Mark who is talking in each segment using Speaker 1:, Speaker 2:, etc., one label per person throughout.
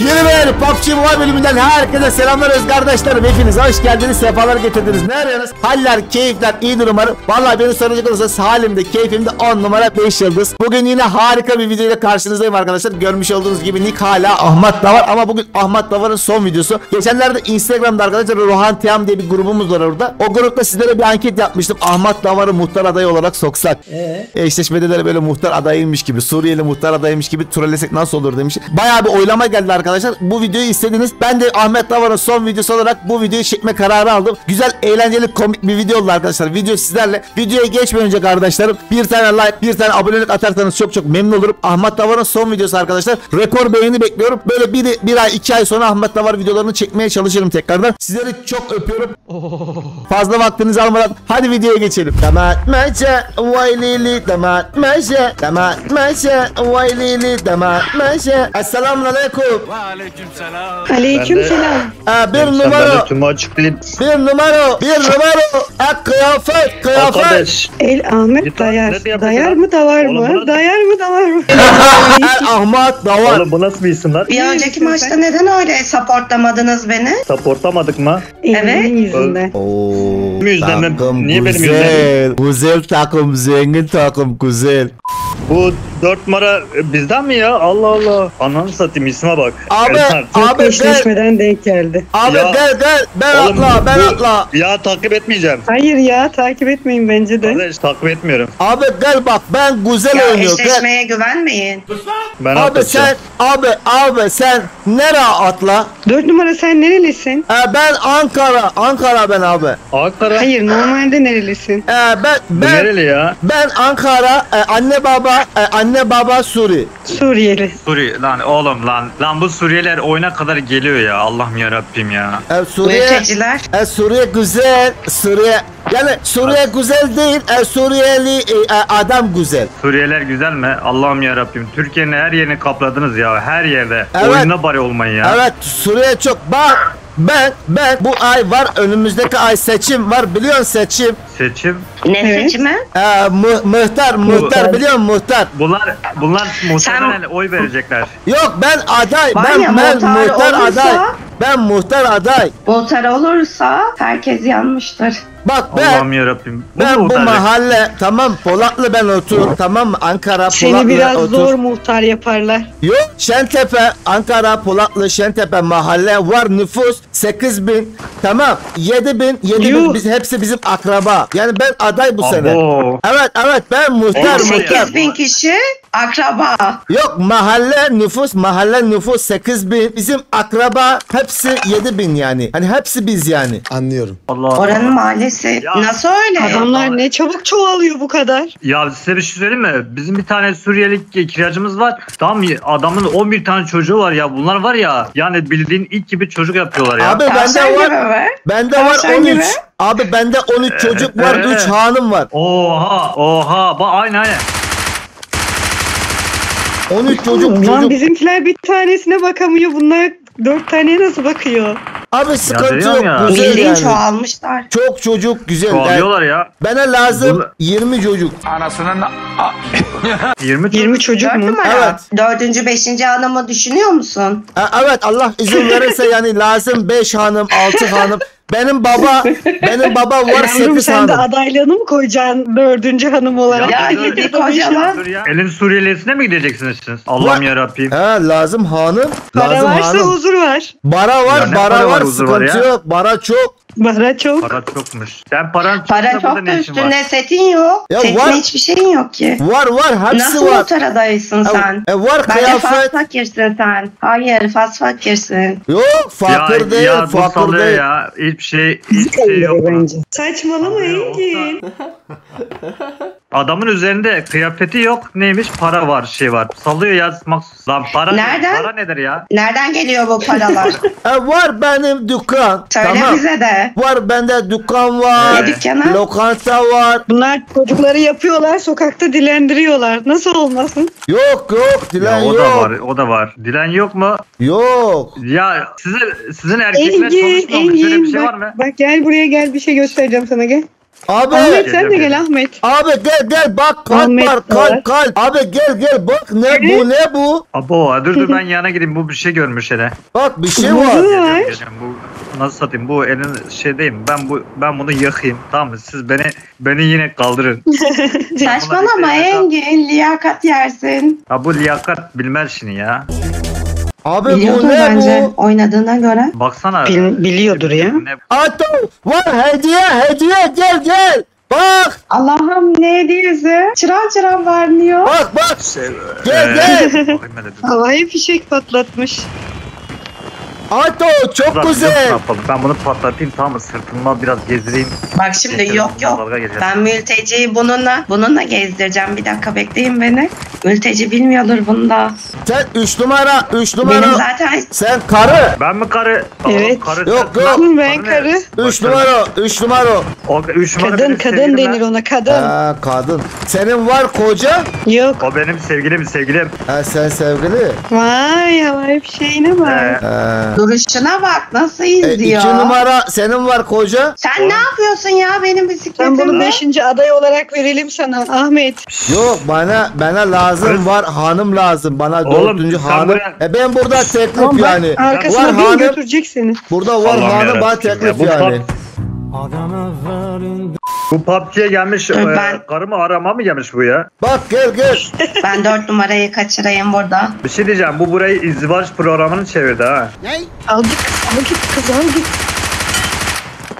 Speaker 1: Yeni bir PUBG Mobile bölümünden herkese selamlar öz kardeşlerim. Hepiniz hoş geldiniz, sefalar getirdiniz. Ne arıyorsunuz? Haller, keyifler, iyidir umarım. Vallahi beni soracak olursanız halimde, keyfimde 10 numara 5 yıldız. Bugün yine harika bir videoyla karşınızdayım arkadaşlar. Görmüş olduğunuz gibi Nick hala Ahmet Davar ama bugün Ahmet Davar'ın son videosu. Geçenlerde Instagram'da arkadaşlar Rohan Tiam diye bir grubumuz var orada. O grupta sizlere bir anket yapmıştım. Ahmet Davar'ı muhtar adayı olarak soksak. Ee? Eşleşmede de böyle muhtar adayıymış gibi, Suriyeli muhtar adayıymış gibi trollesek nasıl olur demiş. Bayağı bir oylama geldi arkadaşlar. Bu videoyu istediniz. Ben de Ahmet Davar'ın son videosu olarak bu videoyu çekme kararı aldım. Güzel, eğlenceli, komik bir video oldu arkadaşlar. Video sizlerle. Videoya geçmeden önce kardeşlerim bir tane like, bir tane abonelik atarsanız çok çok memnun olurum. Ahmet Davar'ın son videosu arkadaşlar. Rekor beğeni bekliyorum. Böyle bir, bir ay, iki ay sonra Ahmet Davar videolarını çekmeye çalışırım tekrardan. Sizleri çok öpüyorum. Fazla vaktinizi almadan hadi videoya geçelim. Damat meşe, vay lili, damat meşe, damat meşe, vay lili, damat meşe. Esselamun aleyküm.
Speaker 2: Aleykümselam.
Speaker 3: Aleykümselam.
Speaker 1: Ee, bir numara,
Speaker 2: tümü açık değil.
Speaker 1: bir numara, bir numara. E, kıyafet, kıyafet.
Speaker 2: Arkadaş.
Speaker 3: El Ahmet dayar. Dayar mı davar mı? Dayar mı davar mı?
Speaker 1: Ahmet Davar.
Speaker 2: Oğlum bu nasıl bir isim lan?
Speaker 4: Bir önceki maçta neden öyle supportlamadınız beni?
Speaker 2: Supportlamadık mı?
Speaker 3: Elimin yüzünden.
Speaker 1: Oo,
Speaker 2: Benim yüzümden-
Speaker 1: takım
Speaker 2: niye benim
Speaker 1: güzel. Güzel takım, zengin takım, güzel.
Speaker 2: Bu dört numara bizden mi ya? Allah Allah. Ananı satayım isme bak.
Speaker 1: Abi,
Speaker 2: Ertan.
Speaker 1: abi
Speaker 3: Çok
Speaker 1: gel,
Speaker 3: eşleşmeden denk geldi.
Speaker 1: abi
Speaker 2: Ya.
Speaker 1: gel gel. Ben
Speaker 2: Oğlum,
Speaker 1: atla, ben
Speaker 2: bu-
Speaker 1: atla.
Speaker 2: Ya takip etmeyeceğim.
Speaker 3: Hayır ya takip etmeyin bence de.
Speaker 2: Kardeş takip etmiyorum.
Speaker 1: Abi gel bak ben güzel
Speaker 4: Ya
Speaker 1: oynuyor. Gel.
Speaker 4: eşleşmeye güvenmeyin.
Speaker 2: Ben
Speaker 1: Abi
Speaker 2: atlatacağım.
Speaker 1: sen, abi abi sen nereye atla?
Speaker 3: Dört numara sen nerelisin?
Speaker 1: Ee, ben Ankara, Ankara ben abi.
Speaker 2: Ankara.
Speaker 3: Hayır normalde nerelisin?
Speaker 1: Ee, ben
Speaker 2: Bu
Speaker 1: ben
Speaker 2: nereli ya?
Speaker 1: ben Ankara, e, anne baba, e, anne baba Suri.
Speaker 3: Suriyeli.
Speaker 5: Suriye lan oğlum lan lan bu Suriyeliler oyuna kadar geliyor ya Allah'ım ya Rabbim ya.
Speaker 1: E, Suriye,
Speaker 4: Mülteciler.
Speaker 1: e, Suriye güzel, Suriye yani Suriye güzel değil, e, Suriyeli e, e, adam güzel.
Speaker 5: Suriyeliler güzel mi? Allah'ım ya Rabbim. Türkiye'nin her yerini kapladınız ya her yerde.
Speaker 1: Evet.
Speaker 5: Oyunda bari olmayın ya.
Speaker 1: Evet Suriye çok bak ben ben bu ay var önümüzdeki ay seçim var biliyorsun seçim.
Speaker 5: Seçim.
Speaker 4: Ne
Speaker 3: Evet.
Speaker 4: seçimi?
Speaker 1: Ee, mu- muhtar muhtar biliyor musun muhtar?
Speaker 5: Bunlar bunlar muhtemelen oy verecekler.
Speaker 1: Yok ben aday
Speaker 4: Var
Speaker 1: ben
Speaker 4: ya,
Speaker 1: ben
Speaker 4: muhtar
Speaker 1: muhtar
Speaker 4: olursa-
Speaker 1: aday. Ben muhtar aday.
Speaker 4: Muhtar olursa herkes yanmıştır.
Speaker 1: Bak ben
Speaker 5: Allah'ım ya Rabbim. Bu
Speaker 1: ben
Speaker 5: mu
Speaker 1: bu mahalle tamam Polatlı ben otur tamam mı Ankara
Speaker 3: Seni
Speaker 1: Polatlı
Speaker 3: biraz
Speaker 1: otur.
Speaker 3: zor muhtar yaparlar.
Speaker 1: Yok Şentepe Ankara Polatlı Şentepe mahalle var nüfus 8 bin tamam 7 bin 7 bin biz, hepsi bizim akraba. Yani ben aday bu sene.
Speaker 5: Abo.
Speaker 1: Evet evet ben muhtar
Speaker 5: Oğlum,
Speaker 1: muhtar.
Speaker 4: 8 bin kişi akraba.
Speaker 1: Yok mahalle nüfus mahalle nüfus 8 bin bizim akraba hepsi 7 bin yani. Hani hepsi biz yani.
Speaker 6: Anlıyorum.
Speaker 5: Allah.
Speaker 4: Oranın mahallesi.
Speaker 5: Ya.
Speaker 4: Nasıl öyle?
Speaker 3: Adamlar ne çabuk çoğalıyor bu kadar.
Speaker 5: Ya size bir şey söyleyeyim mi? Bizim bir tane Suriyeli kiracımız var. Tam adamın 11 tane çocuğu var ya. Bunlar var ya. Yani bildiğin ilk gibi çocuk yapıyorlar ya.
Speaker 1: Abi bende var bende var
Speaker 4: Tavşan
Speaker 1: 13.
Speaker 4: gibi.
Speaker 1: Abi bende 13 çocuk var,
Speaker 5: evet.
Speaker 1: 3 hanım var.
Speaker 5: Oha oha. Bak aynı aynı.
Speaker 1: 13 çocuk
Speaker 3: Lan
Speaker 1: çocuk.
Speaker 3: bizimkiler bir tanesine bakamıyor. Bunlar dört taneye nasıl bakıyor?
Speaker 1: Abi sıkıntı yok.
Speaker 5: ya.
Speaker 1: Güzel
Speaker 4: Bildiğin
Speaker 1: yani.
Speaker 4: çoğalmışlar.
Speaker 1: Çok çocuk güzel.
Speaker 5: Çoğalıyorlar ya.
Speaker 1: bana lazım
Speaker 5: Bunu-
Speaker 1: 20 çocuk.
Speaker 5: 20
Speaker 3: 20 çocuk
Speaker 4: Dört
Speaker 3: mu?
Speaker 4: numara.
Speaker 1: Evet.
Speaker 4: Dördüncü, beşinci hanımı düşünüyor musun?
Speaker 1: Ha, Evet Allah izin verirse yani lazım 5 hanım, 6 hanım. Benim baba, benim baba var
Speaker 3: Yavrum
Speaker 1: 8
Speaker 3: sen de adaylığını mı koyacaksın dördüncü hanım olarak?
Speaker 4: Ya yedi kocaman.
Speaker 5: Elin Suriyelisine mi gideceksiniz siz? Allah'ım ya Rabbim.
Speaker 1: He lazım hanım,
Speaker 3: Para
Speaker 1: lazım
Speaker 3: varsa
Speaker 1: hanım.
Speaker 3: huzur var.
Speaker 1: Bara var,
Speaker 5: Ya ne
Speaker 1: bara var,
Speaker 5: var, huzur var
Speaker 1: sıkıntı
Speaker 5: ya?
Speaker 1: yok. Bara çok.
Speaker 3: Para çok.
Speaker 5: Para çokmuş. Sen paran
Speaker 4: Para çok da
Speaker 5: ne işin var?
Speaker 4: üstünde setin yok.
Speaker 1: Ya
Speaker 4: Setinde
Speaker 1: var.
Speaker 4: hiçbir şeyin yok ki.
Speaker 1: Var var, hepsi
Speaker 4: Nasıl
Speaker 1: var.
Speaker 4: muhtar adayısın sen?
Speaker 1: E, var
Speaker 4: Bence
Speaker 1: kıyafet.
Speaker 4: fakirsin sen. Hayır fas fakirsin.
Speaker 1: Yok fakir
Speaker 5: ya,
Speaker 1: değil,
Speaker 5: ya
Speaker 1: fakir değil.
Speaker 5: ya. Hiçbir şey, hiçbir şey yok.
Speaker 3: bence. Saçmalama Engin.
Speaker 5: Adamın üzerinde kıyafeti yok. Neymiş? Para var, şey var. Sallıyor ya. Mak- Lan para,
Speaker 4: Nereden?
Speaker 5: para nedir ya?
Speaker 4: Nereden geliyor bu paralar?
Speaker 1: E, var benim dükkan.
Speaker 4: Söyle
Speaker 1: tamam.
Speaker 4: bize de.
Speaker 1: Var bende dükkan var.
Speaker 4: Ne dükkanı?
Speaker 1: Lokanta var.
Speaker 3: Bunlar çocukları yapıyorlar sokakta dilendiriyorlar. Nasıl olmasın?
Speaker 1: Yok yok dilen
Speaker 5: Ya o
Speaker 1: yok.
Speaker 5: da var, o da var. Dilen yok mu?
Speaker 1: Yok.
Speaker 5: Ya sizin sizin erkekler
Speaker 3: Engin,
Speaker 5: mu? Şöyle bir
Speaker 3: Engin
Speaker 5: şey var
Speaker 3: bak,
Speaker 5: mı?
Speaker 3: bak gel buraya gel bir şey göstereceğim sana gel.
Speaker 1: Abi.
Speaker 3: Ahmet sen de gel Ahmet.
Speaker 1: Abi gel gel bak kalp
Speaker 3: Ahmet
Speaker 1: var kalp kalp. Abi gel gel bak ne bu ne bu?
Speaker 5: Abo dur dur ben yana gideyim bu bir şey görmüş hele.
Speaker 1: Bak bir şey var?
Speaker 5: Geliyorum, geliyorum. Bu nasıl satayım? Bu elin şeydeyim. Ben bu ben bunu yakayım. Tamam mı? Siz beni beni yine kaldırın.
Speaker 4: Saçmalama Engin. Liyakat yersin.
Speaker 5: Ha bu liyakat bilmez şimdi ya.
Speaker 1: Abi bu
Speaker 4: Biliyordur
Speaker 1: ne
Speaker 4: bence
Speaker 1: bu?
Speaker 4: oynadığına göre.
Speaker 5: Baksana.
Speaker 3: Bil- biliyordur ya.
Speaker 1: Ato var hediye hediye gel gel. Bak
Speaker 4: Allah'ım ne hediyesi? Çıran çıran parlıyor.
Speaker 1: bak bak.
Speaker 5: Şey,
Speaker 1: Gel, gel.
Speaker 5: dur.
Speaker 3: Havaya fişek patlatmış.
Speaker 1: Ato çok
Speaker 5: biliyor musun Ne
Speaker 1: güzel.
Speaker 5: yapalım? Ben bunu patlatayım tamam mı? Sırtımda biraz gezdireyim.
Speaker 4: Bak şimdi
Speaker 5: Geçelim,
Speaker 4: yok yok.
Speaker 5: dalga geçelim.
Speaker 4: Ben mülteciyi bununla bununla gezdireceğim. Bir dakika bekleyin beni. Mülteci bilmiyordur bunda.
Speaker 1: Sen 3 numara 3 numara.
Speaker 4: Benim zaten
Speaker 1: Sen karı.
Speaker 5: Ben mi karı?
Speaker 3: Evet.
Speaker 5: karı
Speaker 1: Yok,
Speaker 5: sen-
Speaker 1: yok.
Speaker 3: Ben karı.
Speaker 1: 3 numara 3 numara.
Speaker 5: O, üç numara
Speaker 3: Kadın
Speaker 5: benim
Speaker 3: kadın
Speaker 5: sevgilim
Speaker 3: denir
Speaker 5: lan.
Speaker 3: ona kadın.
Speaker 1: Ha kadın. Senin var koca.
Speaker 3: Yok.
Speaker 5: O benim sevgilim sevgilim.
Speaker 1: Ha sen sevgili.
Speaker 3: Vay havaya fişeğine bak.
Speaker 5: Ee,
Speaker 1: Ha.
Speaker 4: Duruşuna bak nasıl
Speaker 1: E,
Speaker 4: izliyor.
Speaker 1: iki numara senin var koca.
Speaker 4: Sen ne yapıyorsun ya benim
Speaker 3: Sen bunu
Speaker 4: bisikletimde?
Speaker 3: 5. aday olarak verelim sana Ahmet.
Speaker 1: Yok bana bana lazım var hanım lazım bana
Speaker 5: Oğlum,
Speaker 1: dördüncü
Speaker 5: sen
Speaker 1: hanım.
Speaker 5: buraya-
Speaker 1: E ben burada teklif
Speaker 3: Tamam bak
Speaker 1: yani. Var
Speaker 3: arkasına bin
Speaker 1: hanım
Speaker 3: götürecek seni.
Speaker 1: burada var
Speaker 5: Allah'ım
Speaker 1: hanım bana
Speaker 5: yarabbim ya.
Speaker 1: teklif
Speaker 5: Bu
Speaker 1: yani.
Speaker 5: Bu PUBG'ye gelmiş
Speaker 4: Dur,
Speaker 5: e,
Speaker 4: ben-
Speaker 5: karımı arama mı gelmiş bu ya?
Speaker 1: Bak gel gel.
Speaker 4: Ben dört numarayı kaçırayım burada.
Speaker 5: Bir şey diyeceğim bu burayı izdivaç programını çevirdi ha.
Speaker 3: Al git al git kız al git.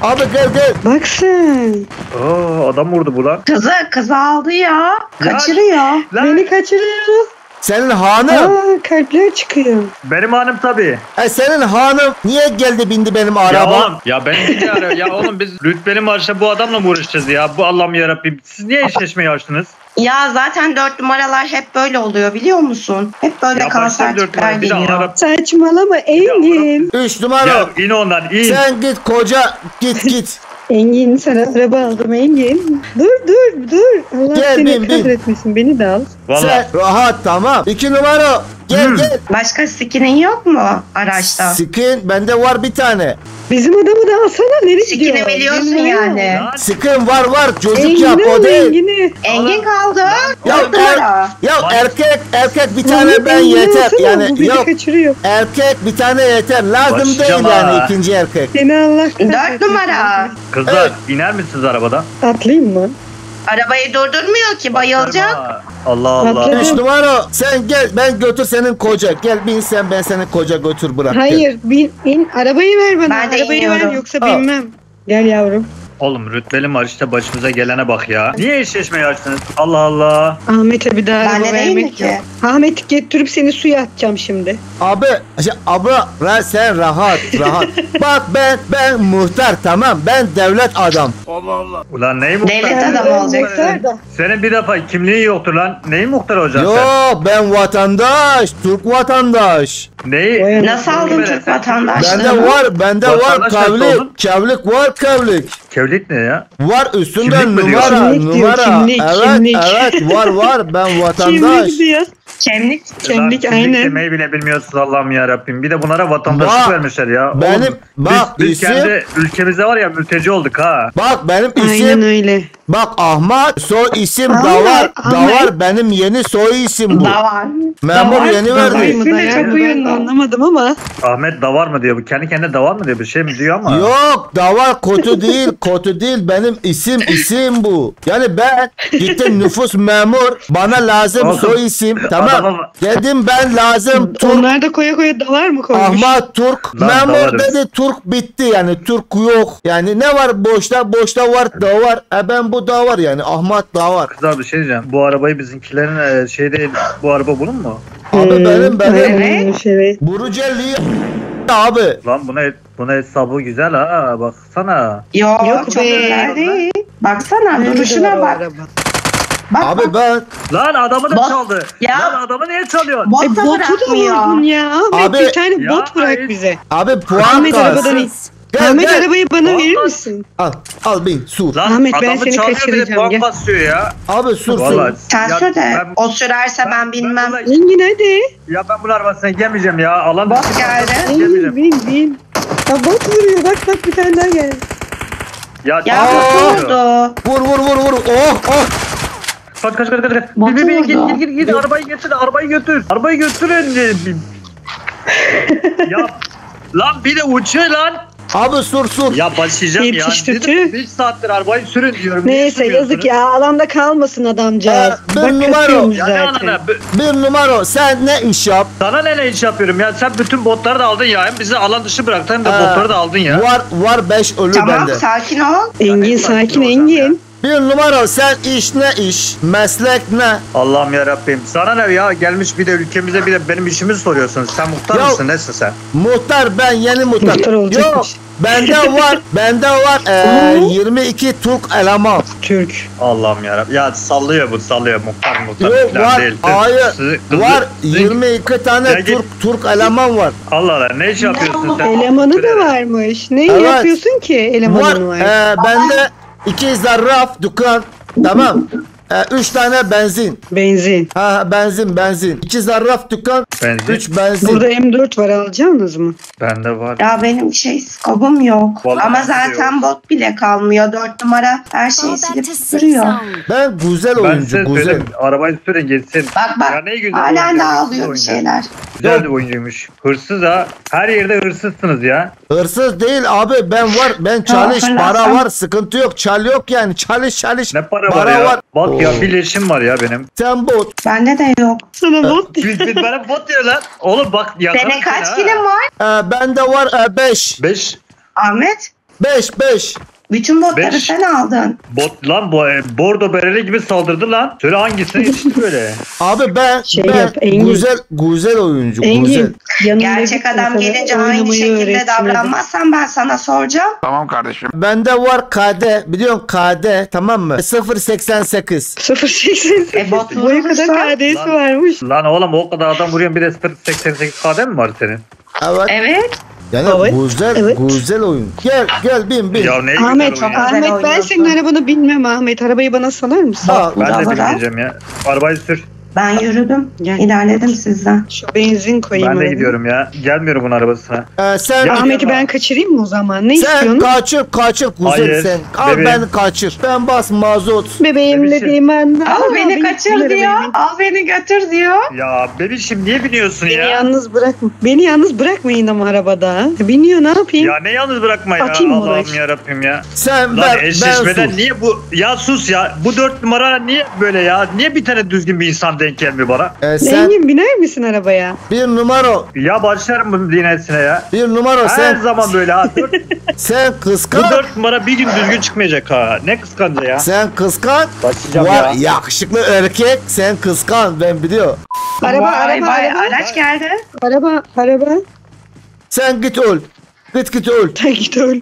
Speaker 1: Abi gel gel.
Speaker 3: Bak sen.
Speaker 5: Oo adam vurdu bu lan.
Speaker 4: Kızı kızı aldı ya. Kaçırıyor.
Speaker 5: Lan
Speaker 3: Beni kaçırıyor.
Speaker 1: Senin hanım.
Speaker 3: Aa kalpler çıkıyor.
Speaker 5: benim hanım tabii.
Speaker 1: E senin hanım niye geldi bindi benim
Speaker 5: Ya
Speaker 1: araba?
Speaker 5: oğlum ya ben niye arıyor? Ya oğlum biz rütbeli marşa bu adamla mı uğraşacağız ya? Bu Allah'ım yarabbim. Siz niye eşleşmeyi açtınız?
Speaker 4: Ya zaten dört numaralar hep böyle oluyor biliyor musun? Hep böyle
Speaker 5: Ya baştan
Speaker 4: kanser
Speaker 5: dört
Speaker 4: tipler
Speaker 5: numara. Bir de
Speaker 4: geliyor.
Speaker 5: Arap.
Speaker 3: Saçmalama Engin.
Speaker 1: Üç numara.
Speaker 5: Ya in ondan in.
Speaker 1: Sen git koca git git.
Speaker 3: Engin sana araba aldım Engin. Dur dur dur. Allah
Speaker 1: Gel,
Speaker 3: seni
Speaker 1: bin, bin.
Speaker 3: kahretmesin beni de al.
Speaker 5: Valla.
Speaker 1: Sen rahat tamam. İki numara. Gel
Speaker 5: Hmm.
Speaker 1: gel.
Speaker 4: Başka skinin yok mu araçta?
Speaker 1: Skin bende var bir tane.
Speaker 3: Bizim adamı da alsana nereye
Speaker 4: Skini
Speaker 3: gidiyor?
Speaker 4: biliyorsun
Speaker 3: Bilmiyorum.
Speaker 4: yani.
Speaker 1: Skin var var çocuk
Speaker 3: Engin'i
Speaker 1: yap o değil.
Speaker 3: Engin'i.
Speaker 4: Engin kaldı.
Speaker 1: Ya,
Speaker 4: numara.
Speaker 1: Ya erkek erkek bir tane ben
Speaker 3: Engin'i
Speaker 1: yeter.
Speaker 3: alsana, bu
Speaker 1: Yani
Speaker 3: beni
Speaker 1: yok
Speaker 3: kaçırıyor.
Speaker 1: erkek bir tane yeter. Lazım
Speaker 5: Başlayacağım
Speaker 1: değil yani
Speaker 5: ha.
Speaker 1: ikinci erkek.
Speaker 3: Seni Allah kahretsin.
Speaker 4: Dört numara.
Speaker 5: Kızlar iner misiniz arabadan?
Speaker 3: Atlayayım mı?
Speaker 4: Arabayı durdurmuyor ki bayılacak.
Speaker 5: Allah Allah.
Speaker 1: Üç numara sen gel ben götür senin koca. Gel bin sen ben senin koca götür bırak. gel.
Speaker 3: Hayır bin, in arabayı ver bana.
Speaker 4: Ben de
Speaker 3: arabayı ver
Speaker 4: iniyorum.
Speaker 3: yoksa
Speaker 1: Al.
Speaker 3: bilmem. Gel yavrum.
Speaker 5: Oğlum rütbeli marşta başımıza gelene bak ya. Niye eşleşmeyi açtınız? Allah Allah.
Speaker 3: Ahmet'e bir daha
Speaker 4: Ben
Speaker 3: araba
Speaker 4: de değil mi
Speaker 3: vermek
Speaker 4: ki?
Speaker 3: yok. Ahmet getirip seni suya atacağım şimdi.
Speaker 1: Abi şey, abla ra, sen rahat rahat. Bak ben ben muhtar tamam ben devlet adam.
Speaker 5: Ulan neyi muhtar?
Speaker 4: Devlet adamı olacaksın.
Speaker 5: Senin bir defa kimliğin yoktur lan. Neyi muhtar olacaksın sen?
Speaker 1: Yok ben vatandaş Türk vatandaş.
Speaker 5: Neyi?
Speaker 3: Vay
Speaker 4: Nasıl aldın Türk vatandaşlığını?
Speaker 1: Bende var bende var
Speaker 5: Vatandaş nasıl
Speaker 1: kavlik
Speaker 5: oldun?
Speaker 1: kavlik var kavlik.
Speaker 5: Kevlik ne ya?
Speaker 1: Var üstünde
Speaker 5: Kimlik mi
Speaker 1: numara
Speaker 3: Kimlik diyor,
Speaker 1: numara.
Speaker 3: kimlik,
Speaker 1: evet
Speaker 3: kimlik.
Speaker 1: evet var var ben vatandaş.
Speaker 3: Kimlik diyor.
Speaker 4: Kimlik.
Speaker 3: Kimlik
Speaker 5: Lan,
Speaker 3: aynen.
Speaker 5: demeyi bile bilmiyorsunuz Allah'ım ya Rabbim. Bir de bunlara vatandaşlık
Speaker 1: Bak,
Speaker 5: vermişler ya.
Speaker 1: benim-
Speaker 5: Oğlum,
Speaker 1: bak,
Speaker 5: biz, biz
Speaker 1: isim-
Speaker 5: kendi ülkemizde var ya mülteci olduk ha.
Speaker 1: Bak benim
Speaker 3: Aynen
Speaker 1: isim
Speaker 3: öyle.
Speaker 1: Bak Ahmet soy isim
Speaker 3: Ahmet,
Speaker 1: Davar
Speaker 3: Ahmet.
Speaker 1: Davar benim yeni soy isim bu. Memur
Speaker 4: Davar,
Speaker 1: yeni
Speaker 4: davar.
Speaker 1: verdi.
Speaker 3: Mı
Speaker 4: çok uyumlu.
Speaker 3: anlamadım ama.
Speaker 5: Ahmet davar mı diyor? Bu kendi kendine davar mı diyor? Bir şey mi diyor ama.
Speaker 1: Yok davar kötü değil kötü değil benim isim isim bu. Yani ben gittim nüfus memur bana lazım
Speaker 5: Oğlum,
Speaker 1: soy isim tamam.
Speaker 5: adama-
Speaker 1: Dedim ben lazım Türk
Speaker 3: Onlar da koya koya davar mı koymuş?
Speaker 1: Ahmet Türk
Speaker 5: Lan
Speaker 1: memur
Speaker 5: davarız.
Speaker 1: dedi Türk bitti yani Türk yok. Yani ne var boşta boşta var da var. E ben bu da var yani Ahmet da var.
Speaker 5: Kızlar bir şey diyeceğim. Bu arabayı bizimkilerin e, şey değil. Bu araba bunun mu?
Speaker 1: Abi
Speaker 3: Hmm,
Speaker 1: benim benim
Speaker 3: Evet.
Speaker 1: Burucelli abi.
Speaker 5: Lan buna buna hesabı güzel ha. Baksana.
Speaker 4: Yok,
Speaker 3: Yok
Speaker 4: çok
Speaker 3: be.
Speaker 4: değil. Baksana
Speaker 3: Nerede
Speaker 4: duruşuna bak.
Speaker 3: araba?
Speaker 4: Bak
Speaker 1: Abi
Speaker 4: bak.
Speaker 1: ben
Speaker 5: Lan adamı da
Speaker 4: Bak-
Speaker 5: çaldı.
Speaker 4: Ya.
Speaker 5: Lan adamı niye çalıyor?
Speaker 4: Bot
Speaker 3: E, botu da vurdun ya.
Speaker 1: Abi-
Speaker 3: bir tane
Speaker 5: Ya,
Speaker 3: bot bırak
Speaker 5: hiç-
Speaker 3: bize.
Speaker 1: abi puan
Speaker 3: Ahmet arabadan
Speaker 1: kalsın. Gel,
Speaker 3: Ahmet
Speaker 1: gel.
Speaker 3: arabayı bana
Speaker 5: Vallahi-
Speaker 3: verir misin?
Speaker 1: Al al bin sur.
Speaker 5: Lan
Speaker 3: Ahmet, ben
Speaker 5: adamı
Speaker 3: seni
Speaker 5: çalıyor bir de
Speaker 3: kaçıracağım,
Speaker 5: puan
Speaker 3: gel.
Speaker 5: basıyor ya.
Speaker 1: Abi sur
Speaker 5: Vallahi.
Speaker 1: sur.
Speaker 4: Sen
Speaker 5: Ya
Speaker 4: sür de.
Speaker 5: ben-
Speaker 4: O sürerse ben bilmem.
Speaker 5: bununla-
Speaker 3: Engin hadi.
Speaker 5: ya ben bunun arabasına gelmeyeceğim ya. Alan
Speaker 4: Bot geldi.
Speaker 3: Engin
Speaker 5: Gelmeyeceğim.
Speaker 3: bin bin. Ya bot vuruyor bak bak bir tane daha geldi.
Speaker 5: Ya,
Speaker 4: Ya
Speaker 1: Aa!
Speaker 4: bot vurdu.
Speaker 1: Vur vur vur vur. Oh oh.
Speaker 5: Kaç kaç kaç kaç. kaç. Bir, bir, bir, git
Speaker 4: vurdu.
Speaker 5: git git git arabayı getir arabayı götür. Arabayı götürün. ya lan bir de uçuyor lan.
Speaker 1: Abi sur sur.
Speaker 5: Ya başlayacağım ya.
Speaker 3: Yetiştirdi.
Speaker 5: Dedim, bir saattir arabayı sürün diyorum. Niye
Speaker 3: Neyse
Speaker 5: sürmüyorsunuz?
Speaker 3: yazık ya alanda kalmasın adamcağız.
Speaker 1: Ee, bir numara
Speaker 5: Ya ne
Speaker 3: zaten.
Speaker 5: anana? B-
Speaker 1: Bir numara sen ne iş yap?
Speaker 5: Sana ne ne iş yapıyorum ya? Sen bütün botları da aldın ya. Hem bizi alan dışı bıraktın hem de
Speaker 1: Ee,
Speaker 5: botları da aldın ya.
Speaker 1: Var var 5 ölü
Speaker 4: Tamam
Speaker 1: bende.
Speaker 4: sakin ol.
Speaker 3: Engin
Speaker 5: Ya,
Speaker 3: sakin Engin.
Speaker 1: Bir numara sen iş ne iş? Meslek ne?
Speaker 5: Allah'ım ya Rabbim. Sana ne ya? Gelmiş bir de ülkemize bir de benim işimi soruyorsun. Sen muhtar
Speaker 1: Ya-
Speaker 5: mısın? Nesin sen?
Speaker 1: Muhtar ben yeni muhtar.
Speaker 3: Muhtar
Speaker 1: Yok
Speaker 3: olacakmış.
Speaker 1: bende var bende var ee, 22 Türk eleman.
Speaker 3: Türk.
Speaker 5: Allah'ım ya Rabbim. Ya sallıyor bu sallıyor. Muhtar muhtar
Speaker 1: Yok
Speaker 5: falan
Speaker 1: var
Speaker 5: değil.
Speaker 1: hayır
Speaker 5: Sizi-
Speaker 1: var
Speaker 5: sizi-
Speaker 1: 22 tane
Speaker 5: Ya git-
Speaker 1: Türk Türk eleman var.
Speaker 5: Allah Allah ne iş yapıyorsun sen?
Speaker 3: Elemanı da varmış. Ne
Speaker 1: Evet.
Speaker 3: yapıyorsun ki elemanın
Speaker 1: Var
Speaker 3: var?
Speaker 1: ee, bende iki zarraf dükkan tamam. Ee, üç tane benzin.
Speaker 3: Benzin.
Speaker 1: Ha benzin benzin. İki zarraf dükkan.
Speaker 5: Benzin.
Speaker 1: Üç benzin.
Speaker 3: Burada M4 var alacaksınız mı?
Speaker 5: Bende var.
Speaker 4: Ya benim şey skobum yok.
Speaker 5: Vallahi
Speaker 4: Ama
Speaker 5: ben
Speaker 4: zaten
Speaker 5: yok.
Speaker 4: bot bile kalmıyor. Dört numara her şeyi silip duruyor.
Speaker 1: Ben güzel
Speaker 5: Ben
Speaker 1: oyuncu
Speaker 5: size
Speaker 1: güzel.
Speaker 5: söyleyeyim. Arabayı sürün gitsin.
Speaker 4: Bak bak.
Speaker 5: Ya ne güzel
Speaker 4: Halen
Speaker 5: oynuyor,
Speaker 4: daha
Speaker 5: güzel
Speaker 4: alıyor bir
Speaker 5: oynuyor.
Speaker 4: şeyler.
Speaker 5: Güzel bir oyuncuymuş. Hırsız ha. Her yerde hırsızsınız ya.
Speaker 1: Hırsız değil abi ben var ben çalış
Speaker 4: fırlatsam.
Speaker 1: para var sıkıntı yok çal yok yani çalış çalış.
Speaker 5: Ne para,
Speaker 1: Para
Speaker 5: var ya.
Speaker 1: var.
Speaker 5: Bak ya bir var ya benim.
Speaker 1: Sen bot.
Speaker 4: Bende de yok.
Speaker 3: Sana bot
Speaker 5: Biz, biz bana bot diyor lan. Oğlum bak ya.
Speaker 4: Senin kaç kilim var?
Speaker 1: Ee, bende var 5.
Speaker 5: 5
Speaker 4: Ahmet?
Speaker 1: 5 5.
Speaker 4: Bütün botları
Speaker 5: Beş.
Speaker 4: sen aldın.
Speaker 5: bot lan bu e, bordo bereli gibi saldırdı lan. Söyle hangisini yetişti böyle.
Speaker 1: Abi ben
Speaker 3: Şey
Speaker 1: ben
Speaker 3: yap, Engin.
Speaker 1: güzel güzel oyuncu güzel.
Speaker 3: Engin. yanında
Speaker 4: Gerçek adam gelince aynı
Speaker 3: oynamayı
Speaker 4: şekilde davranmazsan ben sana soracağım.
Speaker 1: Bende var KD biliyorsun KD tamam mı? 088.
Speaker 3: 0.88.
Speaker 4: E, bot
Speaker 3: Boyu kadar
Speaker 4: vurursa-
Speaker 3: KD'si
Speaker 5: Lan.
Speaker 3: varmış.
Speaker 5: Lan oğlum o kadar adam vuruyorsun bir de 88 KD mi var senin?
Speaker 1: Evet.
Speaker 4: Evet.
Speaker 1: Yani
Speaker 3: Evet,
Speaker 1: güzel
Speaker 3: evet.
Speaker 1: güzel oyun. Gel gel bin bin.
Speaker 5: Ya ne
Speaker 3: Ahmet,
Speaker 4: çok-
Speaker 3: Ahmet ben senin arabanı bilmem Ahmet. Arabayı bana salar mısın?
Speaker 1: Bak,
Speaker 5: Ben de bilmeyeceğim ya. Arabayı sür.
Speaker 4: Ben yürüdüm.
Speaker 3: Gel.
Speaker 4: İlerledim sizden.
Speaker 3: Şu benzin koyayım.
Speaker 5: Ben de
Speaker 3: arabaya.
Speaker 5: gidiyorum ya. Gelmiyorum bunun arabasına.
Speaker 1: Ee, sen
Speaker 5: Ya-
Speaker 3: Ahmet'i ben kaçırayım mı o zaman? Ne
Speaker 1: sen
Speaker 3: istiyorsun?
Speaker 1: kaçır kaçır
Speaker 5: Hayır,
Speaker 1: sen. Al
Speaker 5: bebeğim.
Speaker 1: ben kaçır. Ben bas mazot.
Speaker 3: Bebeğim
Speaker 5: Bebişim.
Speaker 3: dediğim anda.
Speaker 4: Al
Speaker 3: Aa,
Speaker 4: beni kaçır diyor. Al beni götür diyor.
Speaker 5: Ya bebişim niye biniyorsun
Speaker 3: Beni
Speaker 5: ya?
Speaker 3: yalnız bırakma. Beni yalnız bırakmayın ama arabada. Biniyor ne yapayım?
Speaker 5: Ya ne yalnız bırakma ya.
Speaker 3: Atayım mı
Speaker 5: Allah'ım
Speaker 3: uğraş?
Speaker 5: yarabbim ya.
Speaker 1: Sen
Speaker 5: Lan
Speaker 1: ver ben
Speaker 5: eşleşmeden
Speaker 1: sus.
Speaker 5: niye bu ya sus ya bu dört numara niye böyle ya niye bir tane düzgün bir insan denk gelmiyor bana
Speaker 1: Ee, sen
Speaker 3: Engin biner misin arabaya?
Speaker 1: bir numara
Speaker 5: ya başlarım bunun dinletine ya
Speaker 1: bir numara
Speaker 5: her
Speaker 1: sen
Speaker 5: zaman böyle ha dört,
Speaker 1: sen
Speaker 5: bu
Speaker 1: kıskan
Speaker 5: dört numara bir gün düzgün çıkmayacak ha ne kıskancı ya
Speaker 1: sen kıskan
Speaker 5: başlayacağım
Speaker 1: var
Speaker 5: ya
Speaker 1: yakışıklı erkek sen kıskan ben biliyorum.
Speaker 3: Araba,
Speaker 4: vay
Speaker 3: araba,
Speaker 4: vay
Speaker 3: araba.
Speaker 4: araç geldi.
Speaker 3: Araba, araba.
Speaker 1: Sen git öl. Git git öl.
Speaker 3: Sen git öl.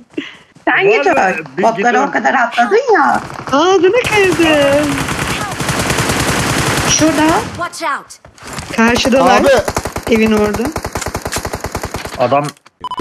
Speaker 4: Sen
Speaker 5: Var
Speaker 4: git
Speaker 5: mı?
Speaker 4: öl.
Speaker 5: Bir
Speaker 4: Botları
Speaker 5: gidiyorum.
Speaker 4: o kadar atladın ya.
Speaker 3: Ağzına kaydı.
Speaker 4: Şurada.
Speaker 6: Watch out!
Speaker 3: Karşıdalar.
Speaker 1: Abi
Speaker 3: Evin orada.
Speaker 5: adam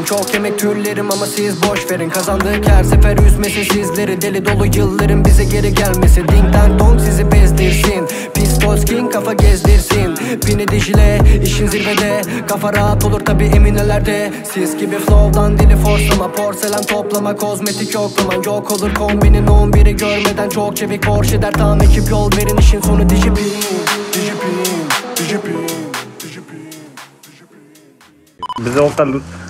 Speaker 7: Çok yemek türlerim ama siz boş verin. Kazandık her sefer üzmesi sizleri. Deli dolu yılların bize geri gelmesi. Ding dong sizi bezdirsin. Pistol skin kafa gezdirsin. Bini dijile işin zirvede. Kafa rahat olur tabi eminelerde Siz gibi flow'dan dili forslama Porselen toplama kozmetik yoklaman Yok olur kombinin 11'i görmeden Çok çevik. Borç eder tam ekip yol verin. İşin sonu dijipin Dijipin Dijipin
Speaker 5: bize o kadar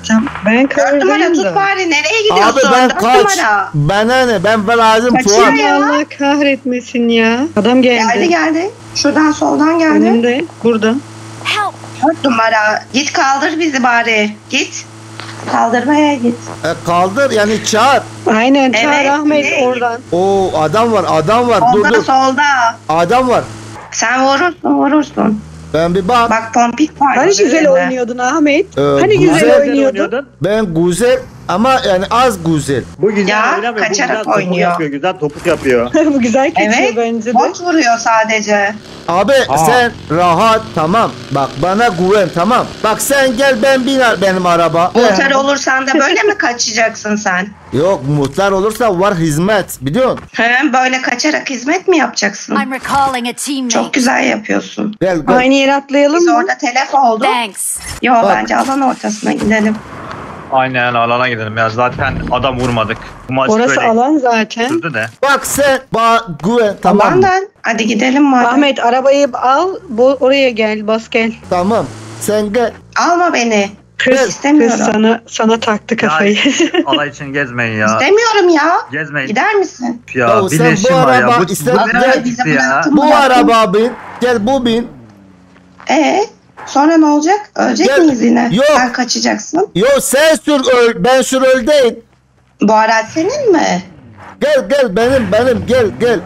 Speaker 3: Tamam. Ben
Speaker 4: Dört numara
Speaker 3: kardayım
Speaker 4: tut
Speaker 3: da.
Speaker 4: bari. Nereye gidiyorsun?
Speaker 1: abi ben
Speaker 4: Dört
Speaker 1: kaç.
Speaker 4: numara.
Speaker 1: Bana ne ben lazım
Speaker 4: Kaçıyor
Speaker 1: puan.
Speaker 4: ya.
Speaker 3: Allah kahretmesin ya. Adam geldi.
Speaker 4: Geldi geldi. Şuradan soldan geldi.
Speaker 3: Önümde. Burada.
Speaker 6: Help!
Speaker 4: Dört numara. Git kaldır bizi bari. Git. Kaldırmaya git.
Speaker 1: E, kaldır yani çağır.
Speaker 3: Aynen. Çağır
Speaker 4: Evet,
Speaker 3: Ahmet
Speaker 4: evet.
Speaker 3: oradan.
Speaker 1: O adam var adam var dur dur.
Speaker 4: solda.
Speaker 1: Adam var.
Speaker 4: Sen vurursun vurursun.
Speaker 1: Ben bir bak.
Speaker 4: Bak pompik var.
Speaker 3: Hani güzel oynuyordun Ahmet.
Speaker 1: Ee,
Speaker 3: hani güzel,
Speaker 1: güzel
Speaker 3: oynuyordun.
Speaker 1: Ben güzel ama yani az güzel.
Speaker 5: bu güzel
Speaker 4: Ya,
Speaker 5: oynamıyor bu
Speaker 4: kaçarak
Speaker 5: güzel topuk
Speaker 4: oynuyor.
Speaker 5: yapıyor güzel topuk yapıyor
Speaker 3: Bu güzel geçiyor
Speaker 4: Evet.
Speaker 3: bence de.
Speaker 4: Bot vuruyor sadece.
Speaker 1: Abi sen rahat tamam. Bak bana güven tamam. Bak sen gel ben biner benim araba.
Speaker 4: Motor olursan da böyle mi kaçacaksın sen?
Speaker 1: Yok muhtar olursa var hizmet biliyorsun.
Speaker 4: He, böyle kaçarak hizmet mi yapacaksın?
Speaker 6: I'm recalling a teammate.
Speaker 4: Çok güzel yapıyorsun.
Speaker 1: Gel gel.
Speaker 3: Aynı yere atlayalım
Speaker 4: Biz
Speaker 3: mı?
Speaker 4: orada telef olduk.
Speaker 6: Thanks.
Speaker 4: Yo
Speaker 1: Bak.
Speaker 4: bence alan ortasına gidelim.
Speaker 5: Aynen alana gidelim ya. Zaten adam vurmadık. Bu maç
Speaker 3: Orası
Speaker 5: böyle
Speaker 3: alan zaten.
Speaker 5: sürdü de.
Speaker 1: Bak sen ba güven tamam mı?
Speaker 4: Aman hadi gidelim madem.
Speaker 3: Ahmet arabayı al. Bu oraya gel. Bas gel.
Speaker 1: Tamam. Sen gel.
Speaker 4: Alma beni.
Speaker 3: Kız,
Speaker 4: İstemiyorum.
Speaker 3: kız sana sana taktı kafayı.
Speaker 5: Alay için gezmeyin ya.
Speaker 4: İstemiyorum ya.
Speaker 5: Gezmeyin.
Speaker 4: Gider misin?
Speaker 5: Ya bir
Speaker 1: sen
Speaker 5: işim
Speaker 1: bu
Speaker 5: var ya.
Speaker 1: araba
Speaker 5: Bu, bu nereye
Speaker 1: Gel,
Speaker 4: bize
Speaker 5: gitti ya?
Speaker 4: bıraktın.
Speaker 1: Bu araba bin. Gel bu bin.
Speaker 4: Ee, sonra ne olacak? Ölecek
Speaker 1: Gel.
Speaker 4: miyiz yine?
Speaker 1: Yok.
Speaker 4: Sen kaçacaksın.
Speaker 1: Yo sen sür öl, ben sür öl değil.
Speaker 4: Bu araç senin mi?
Speaker 1: Gel gel benim benim gel gel.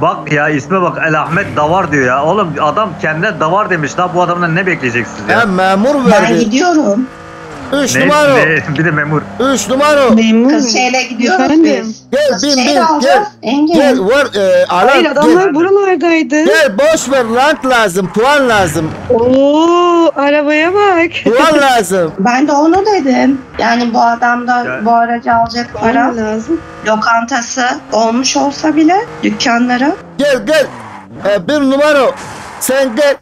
Speaker 5: Bak ya isme bak El Ahmet Davar diyor ya. Oğlum adam kendine Davar demiş. Daha bu adamdan ne bekleyeceksiniz ya?
Speaker 1: Ben memur
Speaker 4: Ben
Speaker 1: verdi.
Speaker 4: gidiyorum.
Speaker 1: 3
Speaker 5: Ne,
Speaker 1: numara.
Speaker 5: ne- bir de memur.
Speaker 1: 3 numara.
Speaker 3: Memnun
Speaker 4: Kız şeyle gidiyoruz
Speaker 3: Efendim?
Speaker 4: biz.
Speaker 1: Gel bin bin gel.
Speaker 4: Engin.
Speaker 1: Gel var e, alan.
Speaker 3: Hayır adamlar
Speaker 1: Gel.
Speaker 3: buralardaydı.
Speaker 1: gel boş ver rank lazım puan lazım.
Speaker 3: Oo arabaya bak.
Speaker 1: Puan lazım.
Speaker 4: Ben de onu dedim. Yani bu adam da
Speaker 5: Ya-
Speaker 4: bu aracı alacak para.
Speaker 3: Para lazım.
Speaker 4: Lokantası olmuş olsa bile dükkanları.
Speaker 1: Gel gel. E, bir numara. Sen gel.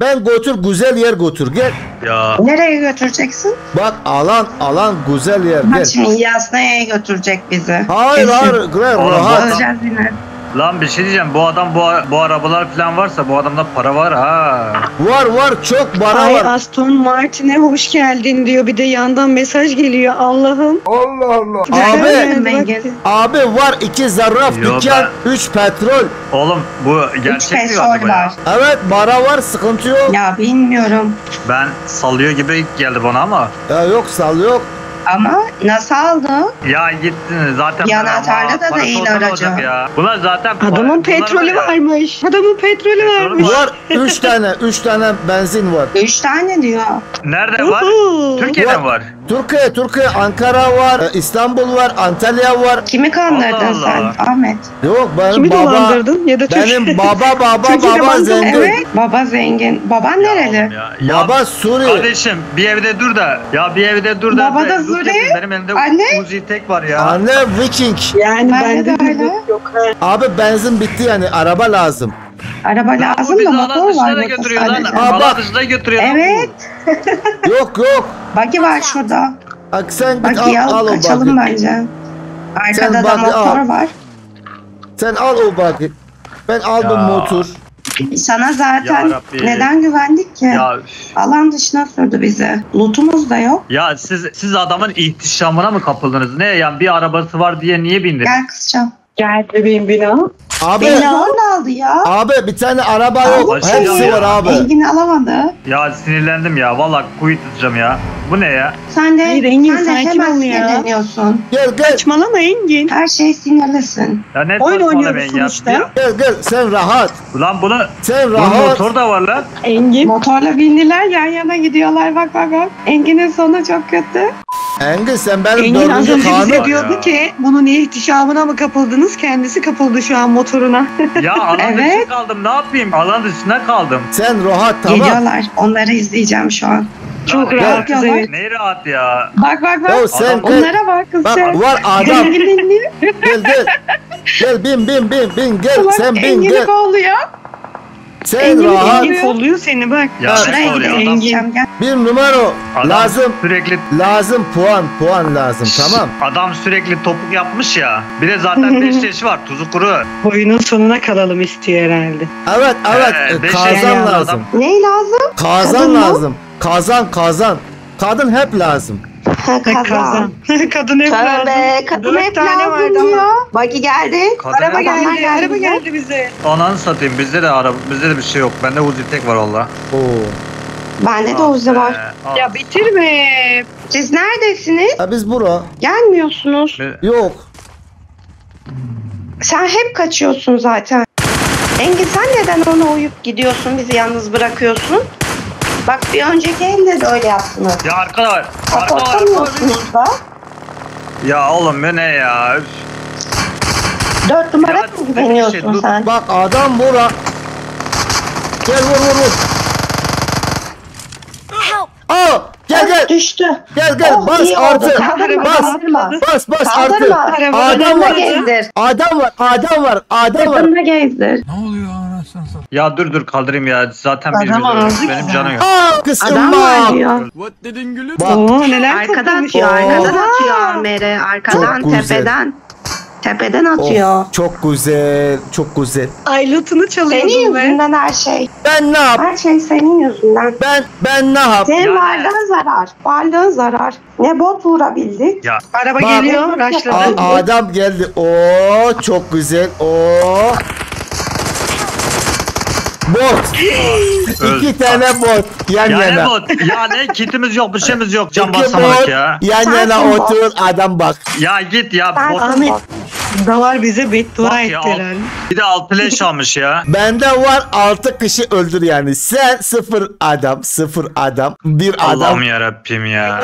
Speaker 1: Ben götür güzel yer götür gel.
Speaker 5: Ya
Speaker 4: Nereye götüreceksin?
Speaker 1: Bak alan alan güzel yer
Speaker 4: Bak
Speaker 1: gel.
Speaker 4: şimdi Yasna'ya götürecek bizi.
Speaker 1: Hayır
Speaker 4: Kesin.
Speaker 1: hayır gel
Speaker 5: Oğlum,
Speaker 1: rahat.
Speaker 4: Öleceğiz yine.
Speaker 5: Lan bir şey diyeceğim. Bu adam bu, bu arabalar falan varsa bu adamda para var ha.
Speaker 1: Var var çok para
Speaker 3: Ay
Speaker 1: var.
Speaker 3: Aston Martin'e hoş geldin diyor. Bir de yandan mesaj geliyor. Allah'ım.
Speaker 1: Allah Allah. Abi abi var iki zarraf
Speaker 5: Yo,
Speaker 1: dükkan, üç petrol.
Speaker 5: Oğlum bu
Speaker 4: Üç
Speaker 5: gerçek bir
Speaker 4: petrol
Speaker 5: araba ya.
Speaker 1: Evet para var sıkıntı yok.
Speaker 4: Ya bilmiyorum.
Speaker 5: Ben sallıyor gibi geldi bana ama.
Speaker 1: Ya yok sal yok.
Speaker 4: Ama nasıl aldı?
Speaker 5: Ya gittin zaten.
Speaker 4: Yan atarlı da değil aracı.
Speaker 5: Ya. Bunlar zaten
Speaker 3: Adamın petrolü varmış. Adamın petrolü varmış.
Speaker 1: Var üç tane üç tane benzin var.
Speaker 4: Üç tane diyor.
Speaker 5: Nerede var? Türkiye'de
Speaker 1: Var. Türkiye, Türkiye, Ankara var, e, İstanbul var, Antalya var.
Speaker 4: Kimi kandırdın
Speaker 5: Allah Allah.
Speaker 4: sen Ahmet?
Speaker 1: Yok benim
Speaker 3: Kimi
Speaker 1: baba,
Speaker 3: dolandırdın ya da Türk-
Speaker 1: benim baba baba baba zengin.
Speaker 4: Evet. Baba zengin. Baban nereli?
Speaker 5: Ya, ya
Speaker 1: Baba Suriye.
Speaker 5: Kardeşim bir evde dur da ya bir evde dur da
Speaker 4: Baba da
Speaker 5: dedim, benim elimde
Speaker 4: Anne.
Speaker 5: Uzi tek var ya.
Speaker 1: Anne Viking.
Speaker 3: Yani
Speaker 4: bende de
Speaker 3: de
Speaker 4: öyle.
Speaker 3: yok.
Speaker 1: Abi benzin bitti yani araba lazım.
Speaker 4: Araba lazım
Speaker 5: bizi
Speaker 4: da motor var
Speaker 5: da
Speaker 4: burada
Speaker 5: götürüyor lan.
Speaker 4: sadece.
Speaker 1: Aa, bak.
Speaker 5: dışına götürüyor lan bu.
Speaker 4: Evet.
Speaker 1: Yok yok.
Speaker 4: Bagi var şurada.
Speaker 1: Bak sen git al, al
Speaker 4: alıp
Speaker 1: o
Speaker 4: kaçalım
Speaker 1: bagi.
Speaker 4: bence.
Speaker 1: Sen
Speaker 4: Arkada da
Speaker 1: bagi
Speaker 4: motor
Speaker 1: al.
Speaker 4: var.
Speaker 1: Sen al o bagi. Ben aldım
Speaker 5: Ya.
Speaker 1: motor.
Speaker 4: Sana zaten neden güvendik ki?
Speaker 5: Ya
Speaker 4: Alan dışına sürdü bizi. Lootumuz da yok.
Speaker 5: ya siz siz adamın ihtişamına mı kapıldınız? Ne yani bir arabası var diye niye bindiniz?
Speaker 4: Gel kızcağım.
Speaker 3: Gel bebeğim bina.
Speaker 1: Abi
Speaker 4: Beni zorla aldı ya.
Speaker 1: abi bir tane araba yok.
Speaker 5: Başka
Speaker 1: Hepsi
Speaker 5: ya.
Speaker 1: var abi.
Speaker 4: Engin alamadı.
Speaker 5: Ya sinirlendim ya. Vallahi kuyu tutacağım ya. Bu ne ya?
Speaker 4: Sen de,
Speaker 3: Hayır, Engin,
Speaker 4: sen de
Speaker 3: sakin
Speaker 4: hemen
Speaker 3: ol ya.
Speaker 4: sinirleniyorsun.
Speaker 1: Gel gel
Speaker 3: Saçmalama Engin.
Speaker 4: Her şey sinirlisin.
Speaker 5: Ya ne
Speaker 3: Oyun
Speaker 5: saçma
Speaker 3: oynuyoruz
Speaker 5: ben ya.
Speaker 3: sonuçta.
Speaker 5: Ya,
Speaker 1: gel gel sen rahat.
Speaker 5: Ulan bunu
Speaker 1: Sen
Speaker 5: bunun
Speaker 1: rahat.
Speaker 5: motor da var lan.
Speaker 3: Engin.
Speaker 4: Motorla bindiler yan yana gidiyorlar bak bak bak. Engin'in sonu çok kötü.
Speaker 1: Engin sen benim
Speaker 3: Engin az
Speaker 1: dördüncü
Speaker 3: önce bize
Speaker 5: ya.
Speaker 3: diyordu ki bunun ihtişamına mı kapıldınız? Kendisi kapıldı şu an motoruna.
Speaker 5: Ya alan
Speaker 4: Evet.
Speaker 5: dışına kaldım. Ne yapayım? Alan dışına kaldım.
Speaker 1: Sen rahat tamam.
Speaker 4: Geliyorlar. Onları izleyeceğim şu an.
Speaker 3: Çok
Speaker 5: Ya,
Speaker 3: rahatız
Speaker 4: ya.
Speaker 3: evet.
Speaker 5: Ne rahat ya.
Speaker 4: Bak bak bak.
Speaker 1: Ya sen
Speaker 5: Adam-.
Speaker 4: Onlara bak kız
Speaker 1: Bak
Speaker 4: sen.
Speaker 1: var adam.
Speaker 4: Engin
Speaker 1: gel gel. Gel bin bin bin bin gel
Speaker 4: Bak
Speaker 1: sen bin gel.
Speaker 4: kolluyor.
Speaker 1: Sen
Speaker 4: Engin'i
Speaker 1: rahat.
Speaker 3: Engin kolluyor seni bak.
Speaker 5: Ya
Speaker 4: Şuraya
Speaker 5: oluyor? Adam,
Speaker 4: Gideceğim, gel.
Speaker 1: Bir numara
Speaker 5: adam
Speaker 1: lazım.
Speaker 5: sürekli
Speaker 1: Lazım puan puan lazım tamam.
Speaker 5: Adam sürekli topuk yapmış ya. Bir de zaten 5 yaşı var. Tuzu kuru.
Speaker 3: Oyunun sonuna kalalım istiyor herhalde.
Speaker 1: Evet evet
Speaker 5: Ee,
Speaker 1: kazan lazım.
Speaker 4: Ne lazım?
Speaker 1: Kazan
Speaker 4: Kadın mı?
Speaker 1: Lazım. Kazan kazan. Kadın hep lazım.
Speaker 4: Ha,
Speaker 3: Kazan. Kadın hep lazım.
Speaker 4: Tövbe kadın
Speaker 3: Dört
Speaker 4: hep
Speaker 3: tane
Speaker 4: lazım
Speaker 3: vardı
Speaker 4: diyor.
Speaker 3: ama.
Speaker 4: Bagi geldi.
Speaker 5: Kadın
Speaker 3: Araba
Speaker 5: hep-
Speaker 3: geldi,
Speaker 4: Adamlar geldi
Speaker 3: araba
Speaker 4: bize.
Speaker 3: geldi bize.
Speaker 5: Ananı satayım. Bizde de araba, bizde de bir şey yok. Bende Uzi tek var valla.
Speaker 1: Oo.
Speaker 4: Bende de Oğuz'da var.
Speaker 5: Ee.
Speaker 3: Ya bitirme.
Speaker 4: Siz neredesiniz?
Speaker 1: Ha, biz bura.
Speaker 4: Gelmiyorsunuz.
Speaker 5: Bir-
Speaker 1: Yok.
Speaker 4: Sen hep kaçıyorsun zaten. Engin sen neden ona uyup gidiyorsun bizi yalnız bırakıyorsun? Bak bir önceki elde de öyle yaptınız.
Speaker 5: Ya arkada var. Arkada var.
Speaker 4: Kapatamıyorsunuz da.
Speaker 5: Ya oğlum bu ne ya?
Speaker 4: Dört numara
Speaker 5: Ya,
Speaker 4: mı
Speaker 5: şey,
Speaker 4: güveniyorsun
Speaker 5: dur.
Speaker 4: sen?
Speaker 1: Bak adam bura. Gel vur vur vur. Aa gel gel.
Speaker 4: Düştü.
Speaker 1: Gel gel
Speaker 4: Oh,
Speaker 1: bas
Speaker 4: iyi oldu.
Speaker 1: artı.
Speaker 4: Kaldırma,
Speaker 1: Bas.
Speaker 4: kaldırma.
Speaker 1: Bas bas artı.
Speaker 4: Kaldırma.
Speaker 1: Adam
Speaker 4: Sırtında
Speaker 1: var.
Speaker 4: gezdir.
Speaker 1: Adam var. Adam var. Adam var.
Speaker 4: Sırtında gezdir.
Speaker 8: Ne oluyor anasını
Speaker 5: Ya dur dur kaldırayım ya. Zaten
Speaker 3: Adam
Speaker 5: öldü. Benim canım yok.
Speaker 1: Aa
Speaker 4: Adam
Speaker 1: kıskanma.
Speaker 4: var diyor.
Speaker 1: Bak
Speaker 3: Oo neler
Speaker 4: Arkadan atıyor, arkadan atıyor Amer'e. Arkadan,
Speaker 1: Çok
Speaker 4: tepeden. Tepeden
Speaker 1: of,
Speaker 4: atıyor.
Speaker 1: çok güzel. Çok güzel.
Speaker 3: Ay lootunu
Speaker 4: Senin
Speaker 3: çalıyordum be.
Speaker 4: yüzünden her şey.
Speaker 1: Ben ne yap?
Speaker 4: Her şey senin yüzünden.
Speaker 1: Ben ben ne yap?
Speaker 4: Senin varlığın zarar. Varlığın zarar. Ne bot vurabildik.
Speaker 5: Ya
Speaker 3: Araba
Speaker 1: Bak.
Speaker 3: geliyor. Raşladı.
Speaker 1: Adam geldi. Oo çok güzel. Oo. Bot. İki tane bot yan
Speaker 5: ya
Speaker 1: yana.
Speaker 5: bot? Ya ne kitimiz yok bir şeyimiz yok. Can
Speaker 1: İki
Speaker 5: basamadık
Speaker 1: bot
Speaker 5: ya.
Speaker 1: yan yana
Speaker 4: bot.
Speaker 1: otur adam bak.
Speaker 5: Ya git ya.
Speaker 4: Ben
Speaker 5: Bot.
Speaker 3: Ahmet. Davar bize beddua
Speaker 5: Bak
Speaker 3: etti
Speaker 5: ya,
Speaker 3: herhalde.
Speaker 5: Bir de altı leş almış ya.
Speaker 1: Bende var 6 kişi öldür yani. Sen sıfır adam, sıfır adam, bir adam.
Speaker 5: Allah'ım yarabbim ya.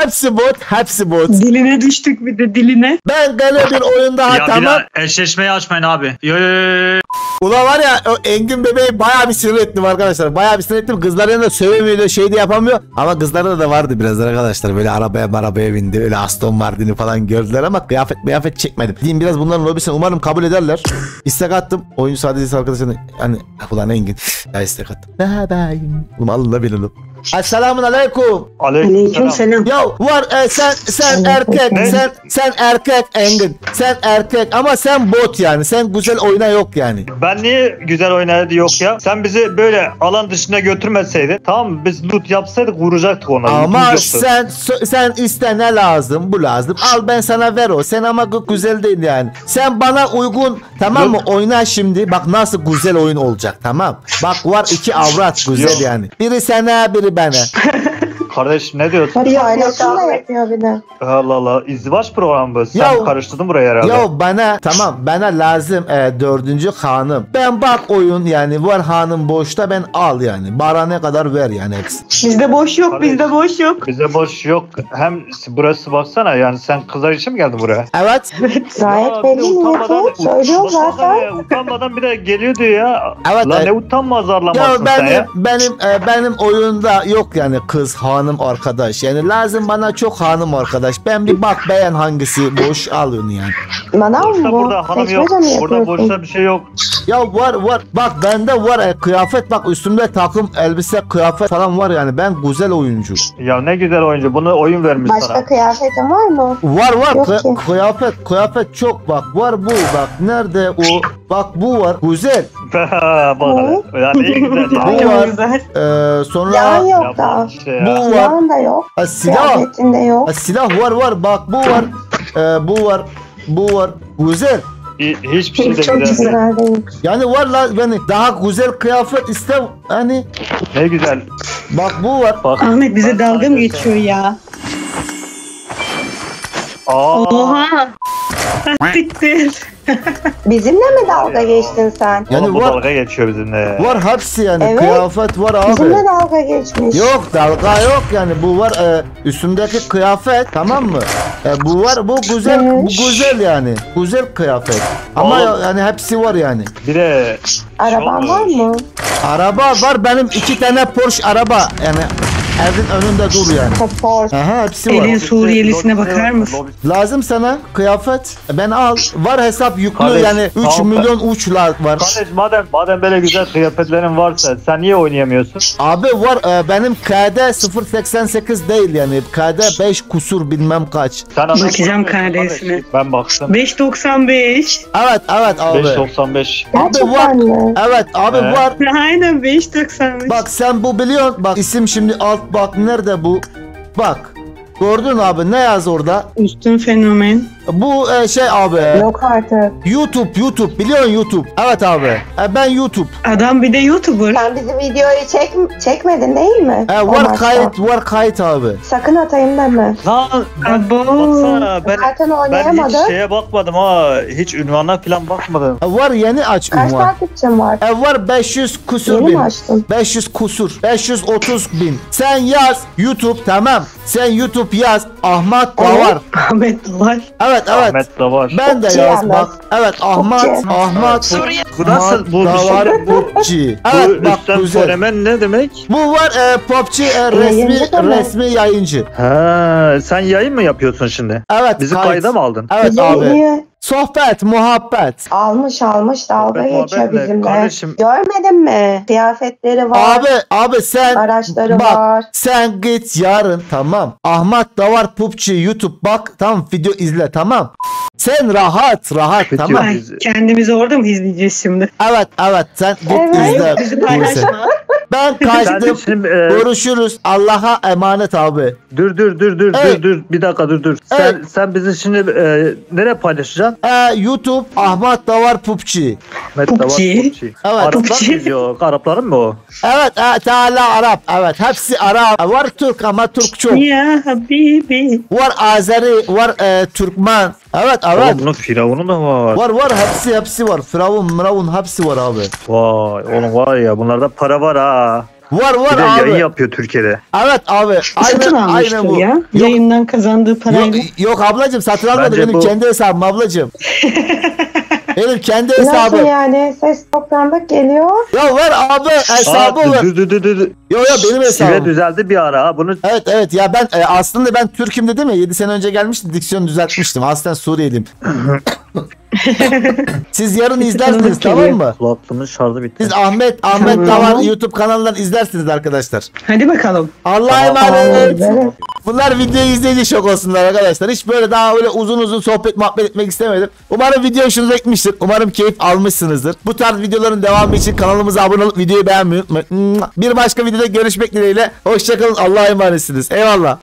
Speaker 1: Hepsi bot, hepsi bot.
Speaker 3: Diline düştük bir de diline.
Speaker 1: Ben gene bir oyun daha
Speaker 5: ya bir
Speaker 1: tamam.
Speaker 5: daha eşleşmeyi açmayın abi. Yo, yo, yo, yo.
Speaker 1: Ulan var ya o Engin bebeği bayağı bir sinir ettim arkadaşlar. Bayağı bir sinir ettim. Kızlar yanında sövemiyor da şey de yapamıyor. Ama kızlarda da vardı biraz arkadaşlar. Böyle arabaya arabaya bindi. Öyle Aston Martin'i falan gördüler ama kıyafet kıyafet çekmedim. Diyeyim biraz bunların lobisini umarım kabul ederler. İstek attım. Oyuncu sadece arkadaşlarına hani ulan Engin. Ya istek attım. Ne yapayım? Oğlum alın da bilin. Esselamun aleyküm.
Speaker 3: Aleyküm selam.
Speaker 1: Ya var e, sen sen erkek
Speaker 2: Ne?
Speaker 1: sen sen erkek Engin sen erkek ama sen bot yani sen güzel oyna yok yani.
Speaker 2: Ben niye güzel oynadı yok ya? Sen bizi böyle alan dışına götürmeseydin tamam? Biz loot yapsaydık vuracaktık ona.
Speaker 1: Ama sen sen iste ne lazım bu lazım al ben sana ver o sen ama gü- güzel değil yani sen bana uygun tamam mı oyna şimdi bak nasıl güzel oyun olacak tamam bak var iki avrat güzel
Speaker 2: Yok.
Speaker 1: yani biri sana biri bana
Speaker 2: Kardeş ne diyorsun?
Speaker 4: Paylaşım da yapıyor bir de.
Speaker 2: Allah Allah. İzdivaç programı bu. Sen
Speaker 1: Ya-
Speaker 2: karıştırdın buraya herhalde.
Speaker 1: Ya bana tamam bana lazım e, dördüncü hanım. Ben bak oyun yani var hanım boşta ben al yani. Bara ne kadar ver yani hepsi.
Speaker 3: Bizde boş yok,
Speaker 2: Kardeş.
Speaker 3: bizde boş yok.
Speaker 2: Bize boş yok. Hem burası baksana yani sen kızlar için mi geldin buraya?
Speaker 1: Evet.
Speaker 4: Gayet
Speaker 2: Ya
Speaker 4: belli niyeti. Söylüyor zaten.
Speaker 2: Utanmadan bir de geliyor diyor ya.
Speaker 1: Evet,
Speaker 2: Lan
Speaker 1: evet.
Speaker 2: ne utanmaz arlamazsın
Speaker 1: Ya
Speaker 2: sen
Speaker 1: benim
Speaker 2: ya.
Speaker 1: benim e, benim oyunda yok yani kız hanım arkadaş. Yani lazım bana çok hanım arkadaş. Ben bir bak beğen hangisi boş al onu yani.
Speaker 4: Manav mı
Speaker 2: Boşta
Speaker 4: bu?
Speaker 2: burada hanım yok.
Speaker 4: Mi
Speaker 2: Burada
Speaker 4: yapıyorsun?
Speaker 2: boşta bir şey yok.
Speaker 1: Ya var var bak bende var e, kıyafet bak üstümde takım elbise kıyafet falan var yani ben güzel oyuncu.
Speaker 2: Ya ne güzel oyuncu. Bunu oyun vermiş
Speaker 4: Başka
Speaker 2: sana.
Speaker 4: kıyafetin var mı?
Speaker 1: Var var
Speaker 4: Yok
Speaker 1: kı-
Speaker 4: ki.
Speaker 1: kıyafet kıyafet çok bak var bu bak nerede o bak bu var güzel
Speaker 2: Bak ya ne güzel.
Speaker 1: Bu var. Ee, sonra
Speaker 4: Yağın yok
Speaker 2: Ya
Speaker 4: daha.
Speaker 2: bu
Speaker 1: bu var
Speaker 4: Silahın da yok.
Speaker 1: Ha, silah
Speaker 4: Kıyafetin de yok.
Speaker 1: Ha, silah var var bak bu var Ee, bu var bu var güzel
Speaker 2: Hi- Hiçbir şey de
Speaker 3: Çok
Speaker 2: güzel.
Speaker 4: Güzel değil.
Speaker 1: yani var la beni daha güzel kıyafet iste hani
Speaker 2: Ne güzel.
Speaker 1: bak bu var
Speaker 2: Bak.
Speaker 3: Ahmet bize
Speaker 2: Bak,
Speaker 3: dalga mı geçiyor ya?
Speaker 2: Aa.
Speaker 3: Oha! Siktir.
Speaker 4: Bizimle mi dalga geçtin sen?
Speaker 1: Yani
Speaker 2: Oğlum bu
Speaker 1: var-
Speaker 2: dalga geçiyor bizimle.
Speaker 1: var hepsi yani
Speaker 4: Evet.
Speaker 1: kıyafet var abi
Speaker 4: Bizimle dalga geçmiş.
Speaker 1: Yok dalga yok yani bu var e, üstümdeki kıyafet tamam mı? E, bu var bu güzel bu güzel yani güzel kıyafet ama
Speaker 2: Oğlum.
Speaker 1: yani hepsi var yani.
Speaker 2: Bir de
Speaker 4: Araban var mı?
Speaker 1: Araba var benim iki tane Porsche araba yani evin önünde dur yani.
Speaker 4: Porsche.
Speaker 1: Aha hepsi var.
Speaker 3: Elin Suriyelisine bakar mısın?
Speaker 1: Lazım sana kıyafet. Ben al. Var hesap yüklü
Speaker 2: Kardeş,
Speaker 1: yani 3
Speaker 2: sağ ol.
Speaker 1: milyon uçlar var.
Speaker 2: Kardeş madem madem böyle güzel kıyafetlerin varsa sen niye oynayamıyorsun?
Speaker 1: Abi var e, benim KD 088 değil yani. KD 5 kusur bilmem kaç.
Speaker 2: Sen
Speaker 3: Bakacağım KD'sine.
Speaker 2: Ben baktım.
Speaker 3: 5.95.
Speaker 1: Evet evet abi.
Speaker 2: 5.95.
Speaker 1: Abi var. Evet abi
Speaker 2: He.
Speaker 1: var.
Speaker 3: Aynen 5.95.
Speaker 1: Bak sen bu biliyorsun. Bak isim şimdi alt bak nerede bu? Bak. Gördün abi ne yaz orada?
Speaker 3: Üstün fenomen.
Speaker 1: Bu e, şey abi.
Speaker 4: Yok artık.
Speaker 1: YouTube YouTube biliyorsun YouTube. Evet abi. E, ben YouTube.
Speaker 3: Adam bir de YouTuber.
Speaker 4: Sen bizi videoyu çek çekmedin değil mi?
Speaker 1: E, var kayıt var kayıt abi.
Speaker 4: Sakın atayım deme.
Speaker 2: Lan ben,
Speaker 3: Abo.
Speaker 2: baksana ben,
Speaker 4: Zaten
Speaker 2: ben hiç şeye bakmadım ha. Hiç ünvanına falan bakmadım.
Speaker 1: E, var yeni aç
Speaker 4: Kaç
Speaker 1: ünvan.
Speaker 4: takipçim var?
Speaker 1: E, var 500 kusur
Speaker 4: Yeni mi
Speaker 1: bin.
Speaker 4: açtın?
Speaker 1: 500 kusur. 530 bin. Sen yaz YouTube tamam. Sen YouTube yaz. Ahmet. Davar.
Speaker 3: Ahmet var.
Speaker 1: Evet evet.
Speaker 2: Ahmet de var.
Speaker 1: Ben de
Speaker 4: Topçu
Speaker 1: yaz
Speaker 4: yalnız.
Speaker 1: bak. Evet Ahmet. Ahmet
Speaker 2: Bu nasıl bu bir şey?
Speaker 1: Davar Popçi. Evet
Speaker 2: bu
Speaker 1: bak güzel.
Speaker 2: fenomen ne demek?
Speaker 1: Bu var e, Popçi e, resmi resmi yayıncı.
Speaker 2: Ha, sen yayın mı yapıyorsun şimdi?
Speaker 1: Evet
Speaker 2: Bizi kayda mı aldın?
Speaker 1: Evet abi. Sohbet, muhabbet.
Speaker 4: Almış almış dalga
Speaker 5: Sohbet,
Speaker 4: geçiyor
Speaker 5: muhabbet ne?
Speaker 4: bizimle.
Speaker 5: Kardeşim-
Speaker 4: Görmedin mi? Kıyafetleri var.
Speaker 1: Abi abi sen
Speaker 4: Araçları
Speaker 1: bak
Speaker 4: var.
Speaker 1: sen git yarın tamam. Ahmet Davar PUBG YouTube bak tamam video izle tamam. Sen rahat rahat
Speaker 5: Video
Speaker 1: tamam.
Speaker 3: Ay, kendimizi orada mı izleyeceğiz şimdi?
Speaker 1: Evet evet sen git
Speaker 4: Evet.
Speaker 1: izle.
Speaker 3: Bizi paylaşma.
Speaker 1: Ben kaçtım.
Speaker 5: şimdi e,
Speaker 1: Görüşürüz. Allah'a emanet abi.
Speaker 5: dur dur dur dur
Speaker 1: Evet.
Speaker 5: dur dur bir dakika dur dur. Sen
Speaker 1: Evet.
Speaker 5: sen bizi şimdi e, nereye paylaşacaksın?
Speaker 1: Ee, YouTube Ahmet Davar PUBG.
Speaker 5: Met
Speaker 3: PUBG.
Speaker 5: PUBG.
Speaker 1: Evet.
Speaker 5: Araplar
Speaker 3: PUBG.
Speaker 5: mı izliyor? Arapların mı o?
Speaker 1: Evet, evet Teala Arap. Evet hepsi Arap. Var Türk ama Türk çok.
Speaker 3: Ya Habibi.
Speaker 1: Var Azeri, var e, Türkmen. Evet evet.
Speaker 5: Oğlum bunun firavunu da var.
Speaker 1: Var var hepsi hepsi var. Firavun, Miravun hepsi var abi.
Speaker 5: Vay oğlum var ya bunlarda para var ha.
Speaker 1: Var
Speaker 5: Bir
Speaker 1: var
Speaker 5: de
Speaker 1: abi.
Speaker 5: yayın yapıyor Türkiye'de.
Speaker 1: Evet abi.
Speaker 3: Satın
Speaker 1: Aynen aynen bu.
Speaker 3: ya.
Speaker 1: Yok,
Speaker 3: Yayından kazandığı parayla.
Speaker 1: yok, yok ablacım satın almadı
Speaker 5: Bence
Speaker 1: benim
Speaker 5: bu-
Speaker 1: kendi hesabım ablacım. benim kendi
Speaker 4: Nasıl
Speaker 1: hesabım.
Speaker 4: yani? Ses çok tanıdık geliyor.
Speaker 1: Ya ver abi hesabı
Speaker 5: Aa, dur dur dur dur. dur.
Speaker 1: Yok yok benim hesabım.
Speaker 5: düzeldi bir ara ha. Bunu
Speaker 1: Evet evet ya ben e, aslında ben Türk'üm dedim ya 7 sene önce gelmiştim diksiyon düzeltmiştim. Aslen Suriyeliyim. Siz yarın izlersiniz tamam mı?
Speaker 5: kulaklığımın şarjı bitti.
Speaker 1: Siz Ahmet Ahmet
Speaker 3: Tamam.
Speaker 1: Davar YouTube kanalından izlersiniz arkadaşlar.
Speaker 3: Hadi bakalım.
Speaker 1: Allah'a
Speaker 5: Tamam,
Speaker 1: emanet.
Speaker 4: Evet.
Speaker 1: Bunlar videoyu izleyince şok olsunlar arkadaşlar. Hiç böyle daha öyle uzun uzun sohbet muhabbet etmek istemedim. Umarım video hoşunuza gitmiştir. Umarım keyif almışsınızdır. Bu tarz videoların devamı için kanalımıza abone olup videoyu beğenmeyi unutmayın. Bir başka videoda görüşmek dileğiyle. Hoşçakalın. Allah'a emanetsiniz. Eyvallah.